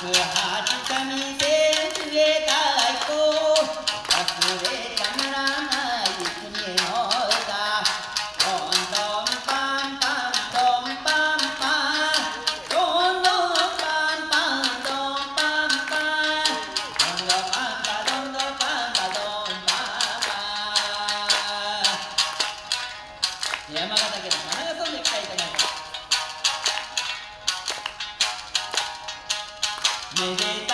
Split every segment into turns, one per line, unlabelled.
哥 啊 Mm-hmm.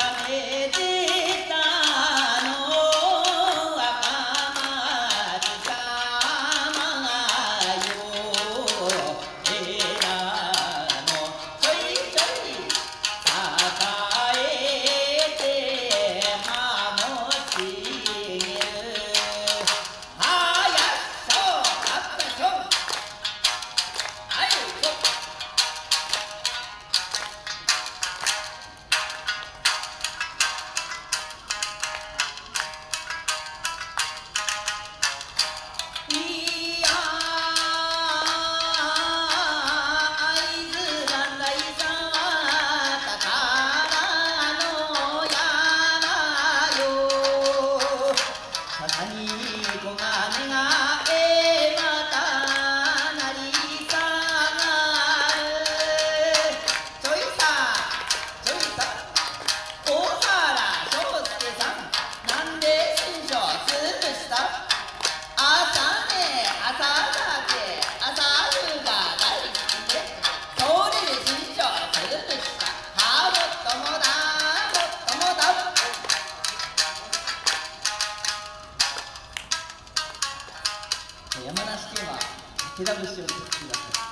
寺節を作ってください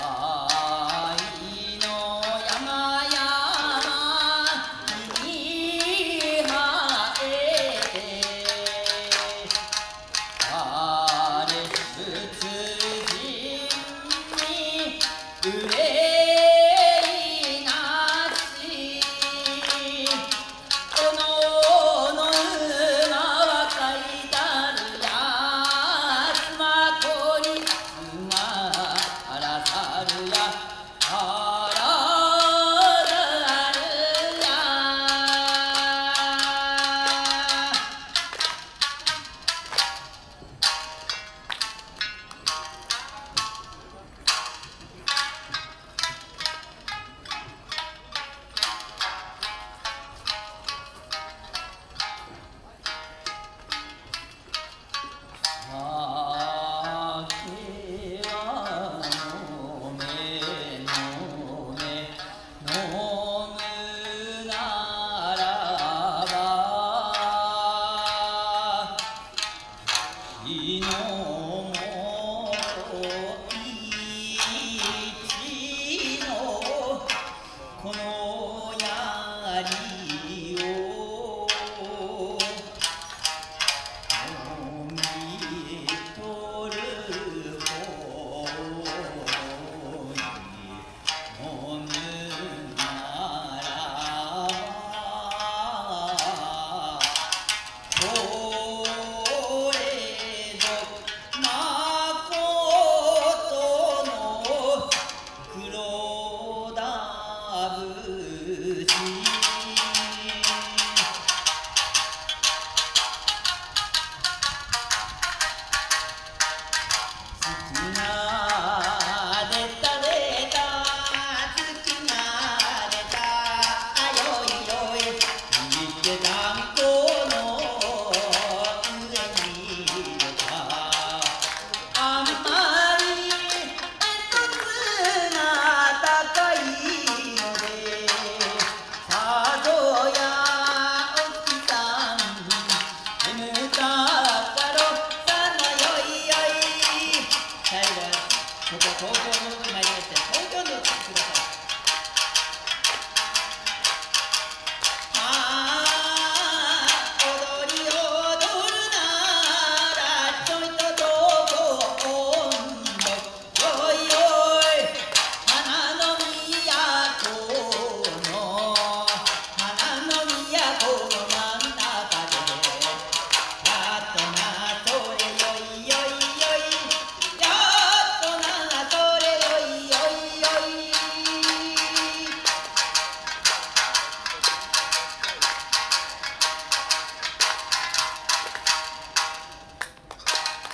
愛の山々に生えてあれさ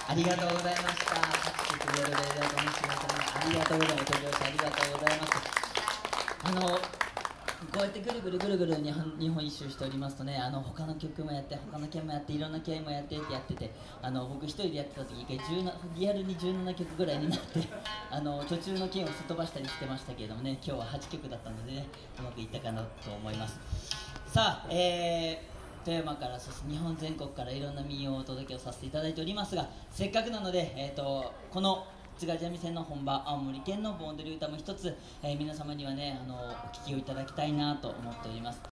ありがとうございました。拍手くれるレイダーと申しますありがとうございます。ありがとうございます。あのこうやってぐるぐるぐるぐる日本日本一周しておりますとねあの他の曲もやって他の県もやっていろんな県もやってってやっててあの僕一人でやってた時一回17リアルに17曲ぐらいになって あの途中の県をすっ飛ばしたりしてましたけれどもね今日は8曲だったのでねうまくいったかなと思いますさあえー富山からそして日本全国からいろんな民謡をお届けをさせていただいておりますがせっかくなので、えー、とこの津賀三味線の本場青森県の盆踊り歌も一つ、えー皆様にはねあのお聴きをいただきたいなと思っております。